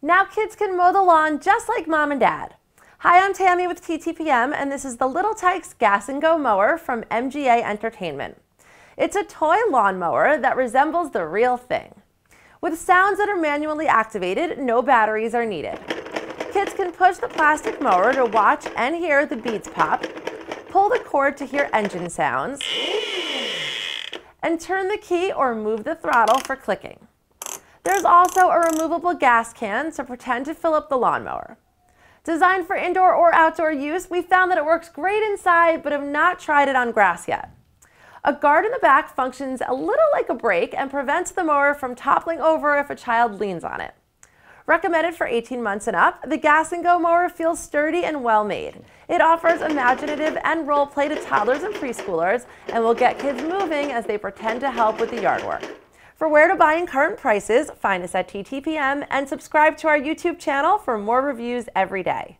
Now kids can mow the lawn just like mom and dad. Hi, I'm Tammy with TTPM, and this is the Little Tikes Gas and Go mower from MGA Entertainment. It's a toy lawnmower that resembles the real thing. With sounds that are manually activated, no batteries are needed. Kids can push the plastic mower to watch and hear the beads pop, pull the cord to hear engine sounds, and turn the key or move the throttle for clicking. There's also a removable gas can to pretend to fill up the lawnmower. Designed for indoor or outdoor use, we found that it works great inside, but have not tried it on grass yet. A guard in the back functions a little like a brake and prevents the mower from toppling over if a child leans on it. Recommended for 18 months and up, the Gas & Go mower feels sturdy and well made. It offers imaginative and role play to toddlers and preschoolers and will get kids moving as they pretend to help with the yard work. For where to buy and current prices, find us at TTPM and subscribe to our YouTube channel for more reviews every day.